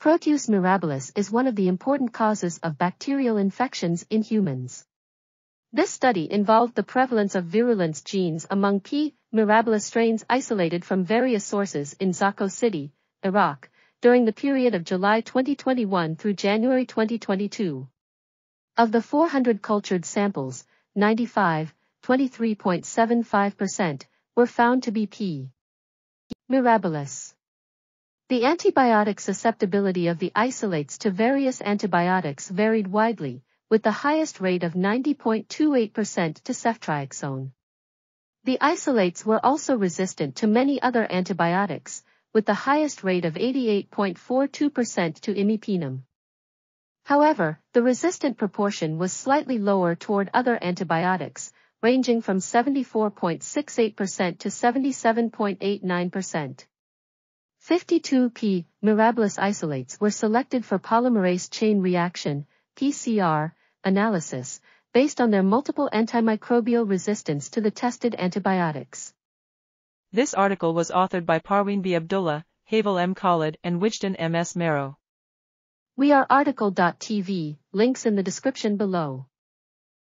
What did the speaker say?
Proteus mirabilis is one of the important causes of bacterial infections in humans. This study involved the prevalence of virulence genes among P. mirabilis strains isolated from various sources in Zakho City, Iraq, during the period of July 2021 through January 2022. Of the 400 cultured samples, 95, 23.75%, were found to be P. mirabilis. The antibiotic susceptibility of the isolates to various antibiotics varied widely, with the highest rate of 90.28% to ceftriaxone. The isolates were also resistant to many other antibiotics, with the highest rate of 88.42% to imipenem. However, the resistant proportion was slightly lower toward other antibiotics, ranging from 74.68% to 77.89%. 52 P. mirabilis isolates were selected for polymerase chain reaction, PCR, analysis, based on their multiple antimicrobial resistance to the tested antibiotics. This article was authored by Parween B. Abdullah, Haval M. Khalid, and Wijdan M. S. Mero. We are RTCL.TV, links in the description below.